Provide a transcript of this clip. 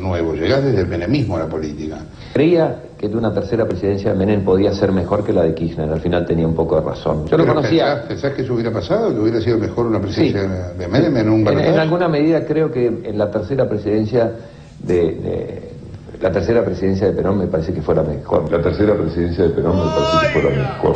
nuevo, llegás desde el menemismo a la política. Creía que de una tercera presidencia de Menem podía ser mejor que la de Kirchner, al final tenía un poco de razón. Yo lo conocía. ¿Pensás, pensás que eso hubiera pasado? ¿Que hubiera sido mejor una presidencia Sí. de Menem en un En, en alguna medida creo que en la tercera presidencia de, de- la tercera presidencia de Perón me parece que fue la mejor. La tercera presidencia de Perón me parece que fue la mejor.